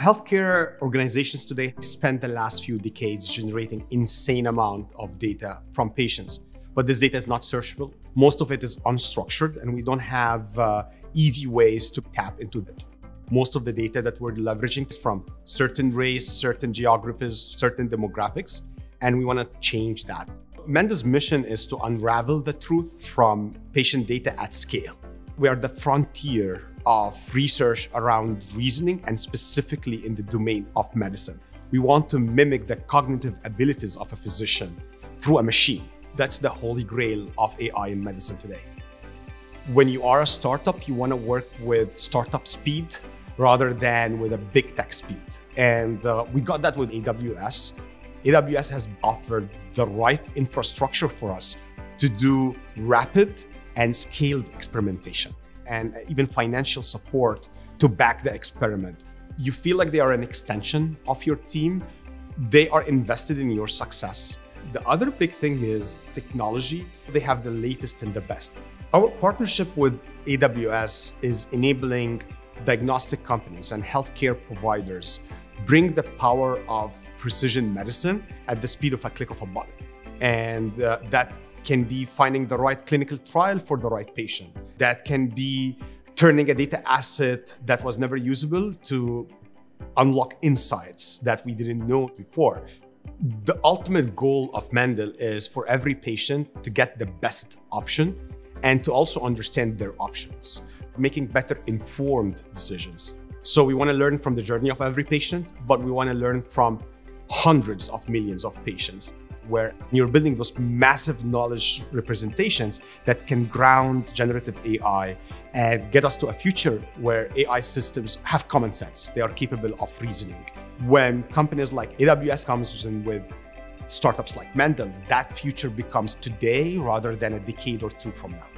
Healthcare organizations today spend the last few decades generating insane amount of data from patients, but this data is not searchable. Most of it is unstructured and we don't have uh, easy ways to tap into it. Most of the data that we're leveraging is from certain race, certain geographies, certain demographics, and we want to change that. Mendel's mission is to unravel the truth from patient data at scale. We are the frontier of research around reasoning and specifically in the domain of medicine. We want to mimic the cognitive abilities of a physician through a machine. That's the holy grail of AI in medicine today. When you are a startup, you want to work with startup speed rather than with a big tech speed. And uh, we got that with AWS. AWS has offered the right infrastructure for us to do rapid and scaled experimentation and even financial support to back the experiment. You feel like they are an extension of your team. They are invested in your success. The other big thing is technology. They have the latest and the best. Our partnership with AWS is enabling diagnostic companies and healthcare providers bring the power of precision medicine at the speed of a click of a button. And uh, that can be finding the right clinical trial for the right patient. That can be turning a data asset that was never usable to unlock insights that we didn't know before. The ultimate goal of Mendel is for every patient to get the best option and to also understand their options, making better informed decisions. So we want to learn from the journey of every patient, but we want to learn from hundreds of millions of patients where you're building those massive knowledge representations that can ground generative AI and get us to a future where AI systems have common sense. They are capable of reasoning. When companies like AWS comes in with startups like Mendel, that future becomes today rather than a decade or two from now.